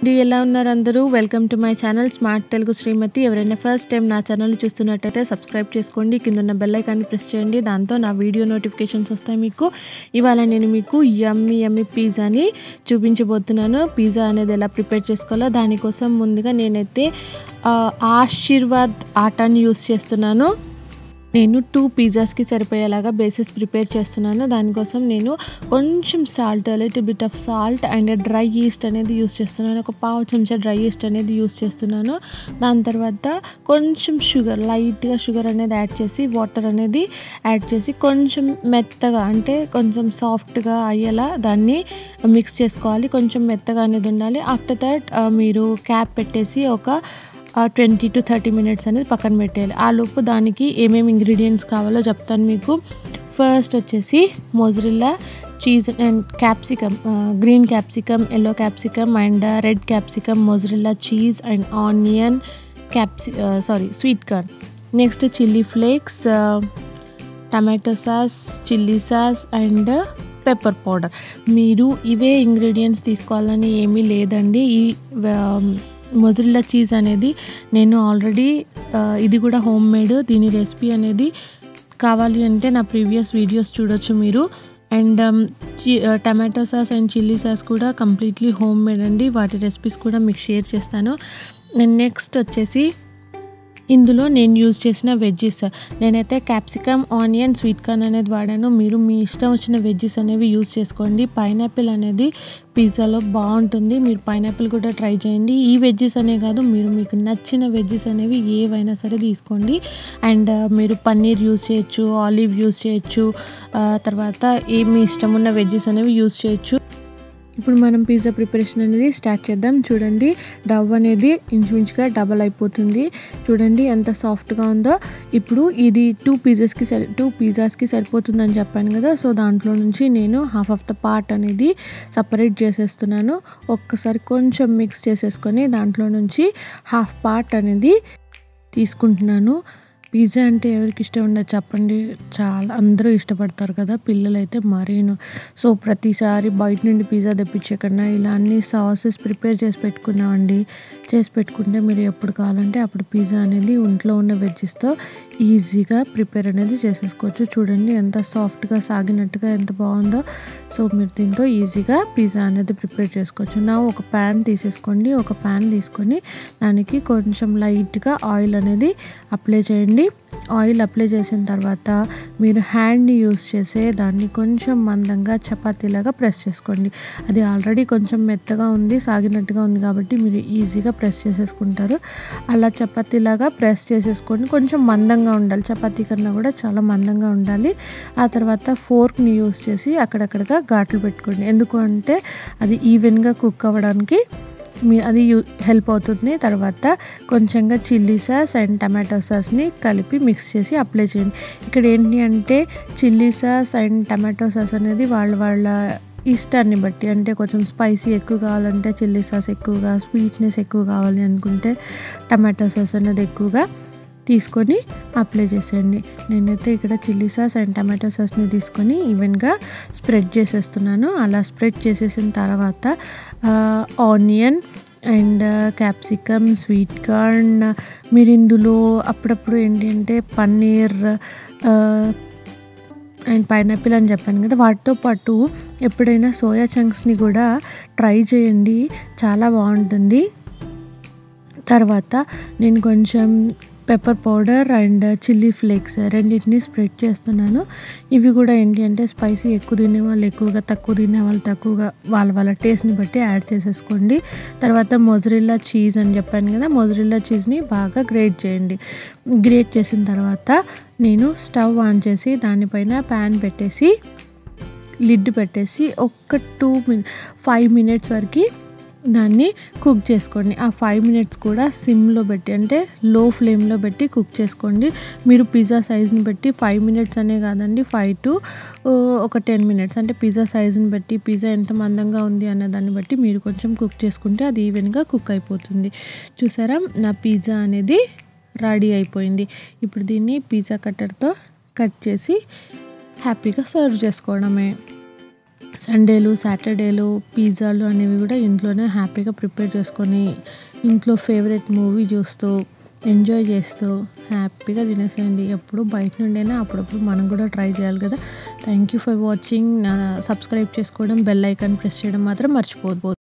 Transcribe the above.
అండి ఎలా ఉన్నారు అందరూ? Welcome to my channel smart Telugu Srimathi ఎవరైనా ఫస్ట్ టైం నా ఛానల్ చూస్తున్నట్టయితే సబ్స్క్రైబ్ చేసుకోండి. కింద ఉన్న బెల్ ఐకాన్ని ప్రెస్ చేయండి. దాంతో నా వీడియో నోటిఫికేషన్స్ వస్తాయి మీకు. ఇవాళ నేను మీకు యమ్మి యమ్మి పిజ్జాని చూపించబోతున్నాను. పిజ్జా అనేది ఎలా ప్రిపేర్ చేసుకోవాలో దానికోసం ముందుగా నేనైతే ఆశీర్వాద్ ఆటాని యూస్ చేస్తున్నాను. నేను టూ పిజ్జాస్కి సరిపోయేలాగా బేసిస్ ప్రిపేర్ చేస్తున్నాను. దానికోసం నేను కొంచెం salt little bit of salt and dry yeast అనేది యూస్ చేస్తున్నాను. ఒక పావు చెంచా డ్రై ఈస్ట్ అనేది యూస్ చేస్తున్నాను. దాని తర్వాత కొంచెం షుగర్ లైట్గా షుగర్ అనేది యాడ్ చేసి వాటర్ అనేది యాడ్ చేసి కొంచెం మెత్తగా అంటే కొంచెం సాఫ్ట్గా అయ్యేలా దాన్ని మిక్స్ చేసుకోవాలి. కొంచెం మెత్తగా అనేది ఉండాలి. ఆఫ్టర్ దట్ మీరు క్యాప్ పెట్టేసి ఒక ట్వంటీ టు థర్టీ మినిట్స్ అనేది పక్కన పెట్టేయాలి. ఆ లోపు దానికి ఏమేమి ఇంగ్రీడియంట్స్ కావాలో చెప్తాను మీకు. ఫస్ట్ వచ్చేసి mozzarella cheese and capsicum green capsicum yellow capsicum and red capsicum mozzarella cheese and onion క్యాప్సి sorry sweet corn. Next chilli flakes tomato sauce chilli sauce and pepper powder. మీరు ఇవే ఇంగ్రీడియంట్స్ తీసుకోవాలని ఏమీ లేదండి. ఈ మొజిల్లా చీజ్ అనేది నేను already ఇది కూడా హోమ్ మేడ్ దీని రెసిపీ అనేది కావాలి అంటే నా ప్రీవియస్ వీడియోస్ చూడొచ్చు మీరు. And tomato sauce and chilli sauce కూడా కంప్లీట్లీ హోమ్ మేడ్ అండి. వాటి రెసిపీస్ కూడా మీకు షేర్ చేస్తాను. నేను నెక్స్ట్ వచ్చేసి ఇందులో నేను యూజ్ చేసిన వెజ్జెస్. నేనైతే క్యాప్సికమ్ ఆనియన్ స్వీట్ కార్న్ అనేది వాడాను. మీరు మీ ఇష్టం వచ్చిన వెజ్జెస్ అనేవి యూజ్ చేసుకోండి. పైనాపిల్ అనేది పిజ్జాలో బాగుంటుంది. మీరు పైనాపిల్ కూడా ట్రై చేయండి. ఈ వెజ్జెస్ అనే కాదు మీరు మీకు నచ్చిన వెజ్జెస్ అనేవి ఏవైనా సరే తీసుకోండి. అండ్ మీరు పన్నీర్ యూజ్ చేయొచ్చు ఆలివ్ యూజ్ చేయొచ్చు తర్వాత ఏ మీ ఇష్టం ఉన్న వెజ్జెస్ అనేవి యూజ్ చేయొచ్చు. ఇప్పుడు మనం పిజ్జా ప్రిపరేషన్ అనేది స్టార్ట్ చేద్దాం. చూడండి డవ్ అనేది ఇంచుమించుగా డబల్ అయిపోతుంది. చూడండి ఎంత సాఫ్ట్గా ఉందో. ఇప్పుడు ఇది టూ పిజ్జాస్కి సరి టూ పిజ్జాస్కి సరిపోతుందని చెప్పాను కదా. సో దాంట్లో నుంచి నేను హాఫ్ ఆఫ్ ద పార్ట్ అనేది సపరేట్ చేసేస్తున్నాను. ఒక్కసారి కొంచెం మిక్స్ చేసేసుకొని దాంట్లో నుంచి హాఫ్ పార్ట్ అనేది తీసుకుంటున్నాను. పిజ్జా అంటే ఎవరికి ఇష్టం ఉండదు చెప్పండి. చాలా అందరూ ఇష్టపడతారు కదా పిల్లలైతే మరీను. సో ప్రతిసారి బయట నుండి పిజ్జా తెప్పించే కన్నా ఇలా అన్ని సాసెస్ ప్రిపేర్ చేసి పెట్టుకున్నామండి. చేసి పెట్టుకుంటే మీరు ఎప్పుడు కావాలంటే అప్పుడు పిజ్జా అనేది ఒంట్లో ఉన్న వెజ్జెస్తో ఈజీగా ప్రిపేర్ అనేది చేసేసుకోవచ్చు. చూడండి ఎంత సాఫ్ట్గా సాగినట్టుగా ఎంత బాగుందో. సో మీరు దీంతో ఈజీగా పిజ్జా అనేది ప్రిపేర్ చేసుకోవచ్చు. నా ఒక ప్యాన్ తీసేసుకోండి. ఒక ప్యాన్ తీసుకొని దానికి కొంచెం లైట్గా ఆయిల్ అనేది అప్లై చేయండి. ఆయిల్ అప్లై చేసిన తర్వాత మీరు హ్యాండ్ని యూస్ చేసే దాన్ని కొంచెం మందంగా చపాతీలాగా ప్రెస్ చేసుకోండి. అది ఆల్రెడీ కొంచెం మెత్తగా ఉంది సాగినట్టుగా ఉంది కాబట్టి మీరు ఈజీగా ప్రెస్ చేసేసుకుంటారు. అలా చపాతీలాగా ప్రెస్ చేసేసుకొని కొంచెం మందంగా ఉండాలి. చపాతీ కన్నా కూడా చాలా మందంగా ఉండాలి. ఆ తర్వాత ఫోర్క్ని యూస్ చేసి అక్కడక్కడగా ఘాట్లు పెట్టుకోండి. ఎందుకంటే అది ఈవెన్గా కుక్ అవ్వడానికి మీ అది యూ హెల్ప్ అవుతుంది. తర్వాత కొంచెంగా చిల్లీ సాస్ అండ్ టమాటో సాస్ని కలిపి మిక్స్ చేసి అప్లై చేయండి. ఇక్కడ ఏంటి అంటే chilli sauce and tomato sauce అనేది వాళ్ళ వాళ్ళ ఇష్టాన్ని బట్టి అంటే కొంచెం స్పైసీ ఎక్కువ కావాలంటే చిల్లీ సాస్ ఎక్కువగా స్వీట్నెస్ ఎక్కువ కావాలి అనుకుంటే టమాటో సాస్ అనేది ఎక్కువగా తీసుకొని అప్లై చేసేయండి. నేనైతే ఇక్కడ చిల్లీ సాస్ అండ్ టమాటో సాస్ని తీసుకొని ఈవెన్గా స్ప్రెడ్ చేసేస్తున్నాను. అలా స్ప్రెడ్ చేసేసిన తర్వాత onion and capsicum sweet corn మీరు ఇందులో అప్పుడప్పుడు ఏంటంటే పన్నీర్ అండ్ పైనాపిల్ అని చెప్పాను కదా వాటితో పాటు ఎప్పుడైనా సోయా చంక్స్ని కూడా ట్రై చేయండి. చాలా బాగుంటుంది. తర్వాత నేను కొంచెం pepper powder and chilli flakes రెండింటిని స్ప్రెడ్ చేస్తున్నాను. ఇవి కూడా ఏంటి అంటే స్పైసీ ఎక్కువ తినే వాళ్ళు ఎక్కువగా తక్కువ తినే వాళ్ళు తక్కువగా వాళ్ళ వాళ్ళ టేస్ట్ని బట్టి యాడ్ చేసేసుకోండి. తర్వాత మొజరిల్లా చీజ్ అని చెప్పాను కదా మొజరిల్లా చీజ్ని బాగా గ్రేట్ చేయండి. గ్రేట్ చేసిన తర్వాత నేను స్టవ్ ఆన్ చేసి దానిపైన ప్యాన్ పెట్టేసి లిడ్ పెట్టేసి ఒక్క టూ మిన్ ఫైవ్ మినిట్స్ వరకు దాన్ని కుక్ చేసుకోండి. ఆ ఫైవ్ మినిట్స్ కూడా సిమ్లో పెట్టి అంటే లో ఫ్లేమ్లో పెట్టి కుక్ చేసుకోండి. మీరు పిజ్జా సైజ్ని బట్టి ఫైవ్ మినిట్స్ అనే కాదండి ఫైవ్ టు ఒక టెన్ మినిట్స్ అంటే పిజ్జా సైజ్ని బట్టి పిజ్జా ఎంత మందంగా ఉంది అన్న దాన్ని బట్టి మీరు కొంచెం కుక్ చేసుకుంటే అది ఈవెన్గా కుక్ అయిపోతుంది. చూసారా? నా పిజ్జా అనేది రెడీ అయిపోయింది. ఇప్పుడు దీన్ని పిజ్జా కట్టర్తో కట్ చేసి హ్యాపీగా సర్వ్ చేసుకోవడమే. సండేలు సాటర్డేలు పిజ్జాలు అనేవి కూడా ఇంట్లోనే హ్యాపీగా ప్రిపేర్ చేసుకొని ఇంట్లో ఫేవరెట్ మూవీ చూస్తూ ఎంజాయ్ చేస్తూ హ్యాపీగా తినేసేయండి. ఎప్పుడు బయట నుండైనా అప్పుడప్పుడు మనం కూడా ట్రై చేయాలి కదా. Thank you for watching subscribe చేసుకోవడం బెల్ ఐకాన్ ప్రెస్ చేయడం మాత్రం మర్చిపోవద్దు.